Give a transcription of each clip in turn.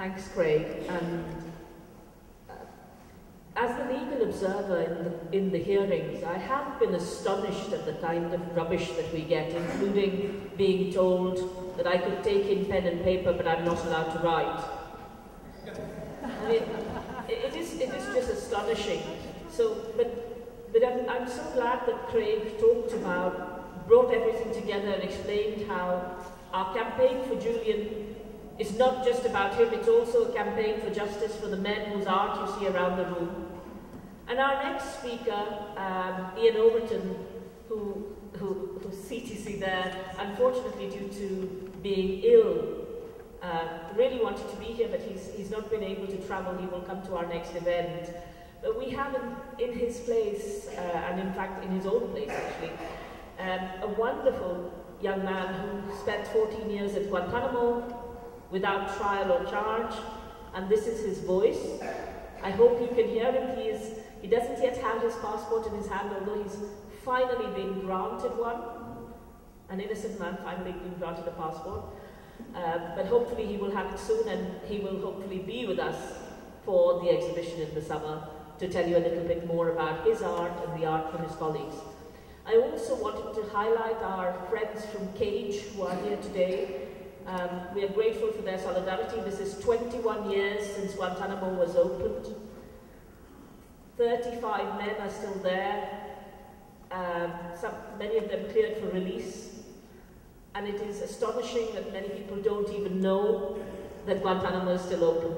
Thanks, Craig. And uh, as the legal observer in the, in the hearings, I have been astonished at the kind of rubbish that we get, including being told that I could take in pen and paper, but I'm not allowed to write. I mean, it is, it is just astonishing. So, but, but I'm, I'm so glad that Craig talked about, brought everything together and explained how our campaign for Julian is not just about him, it's also a campaign for justice for the men whose art you see around the room. And our next speaker, um, Ian Overton, who, who, who's CTC there, unfortunately due to being ill, uh, really wanted to be here, but he's, he's not been able to travel. He will come to our next event. But we have in, in his place, uh, and in fact in his own place actually, um, a wonderful young man who spent 14 years at Guantanamo, without trial or charge, and this is his voice. I hope you can hear him. He, is, he doesn't yet have his passport in his hand, although he's finally been granted one. An innocent man finally been granted a passport. Uh, but hopefully he will have it soon and he will hopefully be with us for the exhibition in the summer to tell you a little bit more about his art and the art from his colleagues. I also wanted to highlight our friends from CAGE who are here today um, we are grateful for their solidarity. This is 21 years since Guantanamo was opened. 35 men are still there. Um, some, many of them cleared for release. And it is astonishing that many people don't even know that Guantanamo is still open.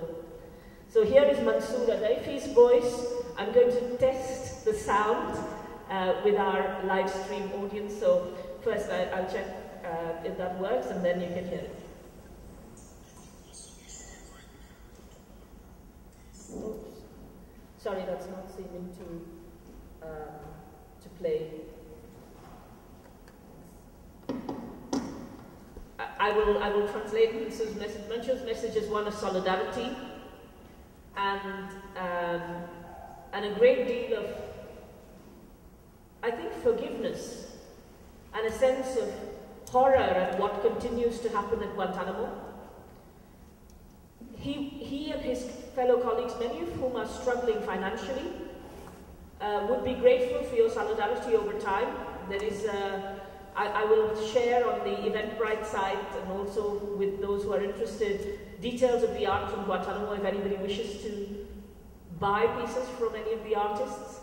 So here is Mansoor Adayfi's voice. I'm going to test the sound uh, with our live stream audience. So first I, will check uh, if that works and then you can hear it. Sorry, that's not seeming to, um, to play. I, will, I will translate Mansoor's message. Message is one of solidarity and, um, and a great deal of, I think, forgiveness and a sense of horror at what continues to happen at Guantanamo. He, he and his fellow colleagues, many of whom are struggling financially, uh, would be grateful for your solidarity over time. There is, uh, I, I, will share on the Eventbrite site and also with those who are interested, details of the art from Guantanamo if anybody wishes to buy pieces from any of the artists.